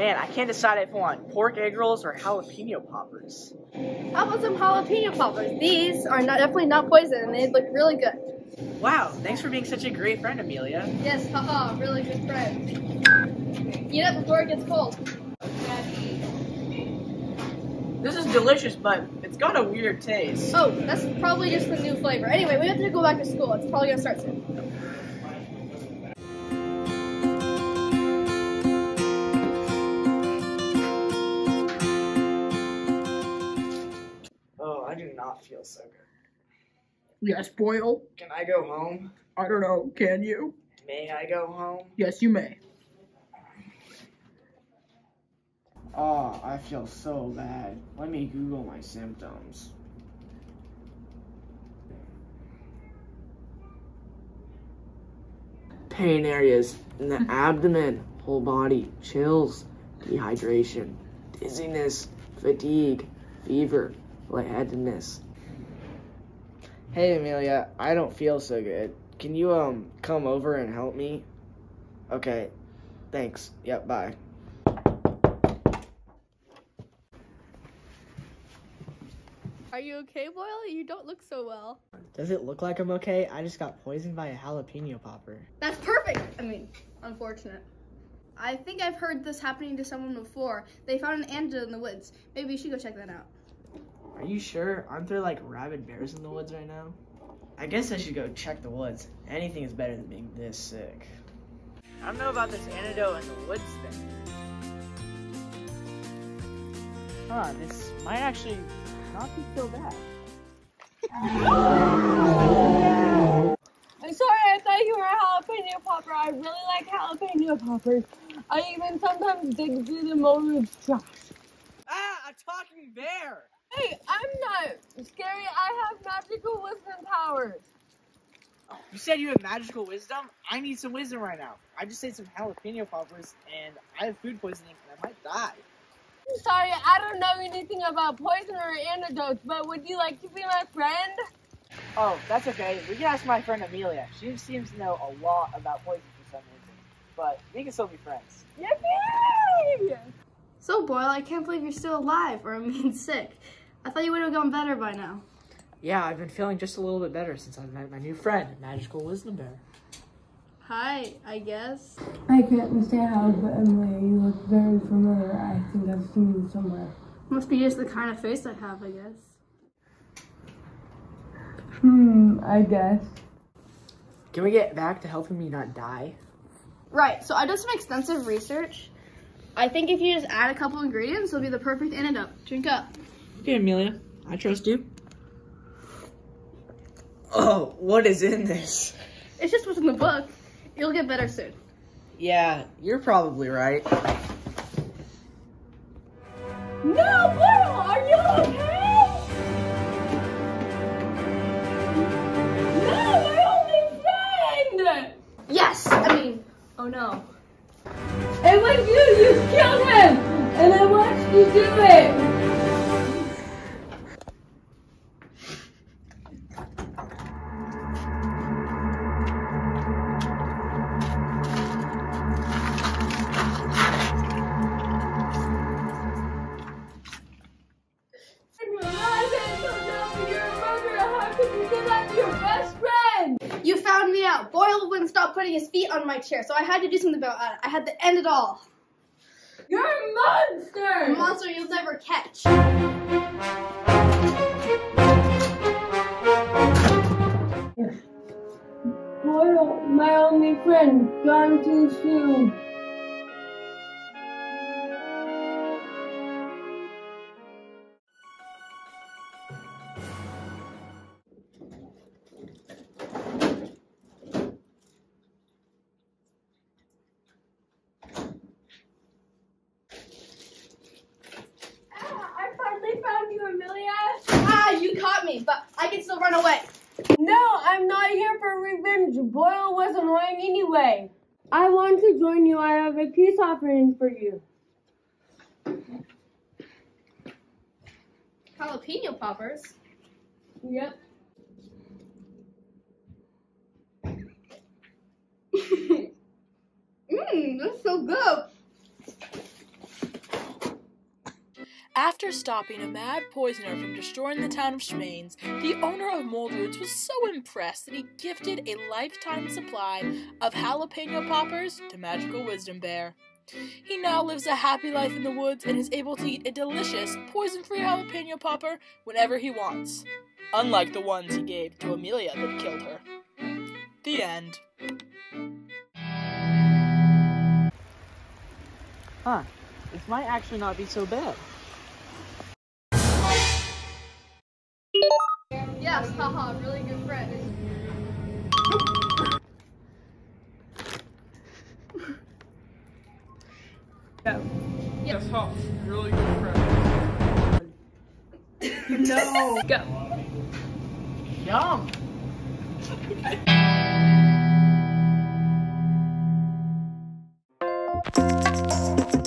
Man, I can't decide if I want pork egg rolls or jalapeno poppers. How about some jalapeno poppers? These are not, definitely not poison and they look really good. Wow, thanks for being such a great friend, Amelia. Yes, haha, really good friend. Eat it before it gets cold. This is delicious, but it's got a weird taste. Oh, that's probably just the new flavor. Anyway, we have to go back to school. It's probably gonna start soon. I do not feel so good. Yes, Boyle. Can I go home? I don't know. Can you? May I go home? Yes, you may. Oh, I feel so bad. Let me Google my symptoms. Pain areas in the abdomen, whole body, chills, dehydration, dizziness, fatigue, fever, lightheadedness. Hey Amelia, I don't feel so good. Can you um come over and help me? Okay. Thanks. Yep, bye. Are you okay, Boyle? You don't look so well. Does it look like I'm okay? I just got poisoned by a jalapeno popper. That's perfect. I mean, unfortunate. I think I've heard this happening to someone before. They found an antidote in the woods. Maybe you should go check that out. Are you sure? Aren't there like rabid bears in the woods right now? I guess I should go check the woods. Anything is better than being this sick. I don't know about this antidote in the woods thing. Huh, this might actually not be so bad. I'm sorry, I thought you were a jalapeno popper. I really like jalapeno poppers. I even sometimes dig through the molded trash. Ah, a talking bear! Hey, I'm not scary. I have magical wisdom powers. You said you have magical wisdom? I need some wisdom right now. I just ate some jalapeno poppers and I have food poisoning and I might die. I'm sorry, I don't know anything about poison or antidotes, but would you like to be my friend? Oh, that's okay. We can ask my friend Amelia. She seems to know a lot about poison for some reason. But we can still be friends. Yippee! So, Boyle, I can't believe you're still alive, or I mean sick. I thought you would have gone better by now. Yeah, I've been feeling just a little bit better since I've met my new friend, Magical Wisdom Bear. Hi, I guess. I can't understand how, but Emily, you look very familiar. I think I've seen you somewhere. Must be just the kind of face I have, I guess. Hmm, I guess. Can we get back to helping me not die? Right, so I did some extensive research. I think if you just add a couple ingredients, it'll be the perfect antidote. Drink up. Okay, Amelia, I trust you. Oh, what is in this? It's just what's in the book. You'll get better soon. Yeah, you're probably right. No, Boyle, are you okay? You, killed him! And I watched you do it! You feel like your best friend? You found me out. Boyle wouldn't stop putting his feet on my chair, so I had to do something about it. I had to end it all. You're a monster! A monster you'll never catch. My only friend, gone too soon. Can still. No, I'm not here for revenge. Boyle was annoying anyway. I want to join you. I have a peace offering for you. Jalapeno poppers. Yep. Mmm, that's so good. After stopping a mad poisoner from destroying the town of Schmaines, the owner of Mold Roots was so impressed that he gifted a lifetime supply of jalapeno poppers to Magical Wisdom Bear. He now lives a happy life in the woods and is able to eat a delicious, poison free jalapeno popper whenever he wants, unlike the ones he gave to Amelia that killed her. The end. Huh. This might actually not be so bad. Haha, really good friend. Yes, Huff. Really good friend. No. Go. Yum!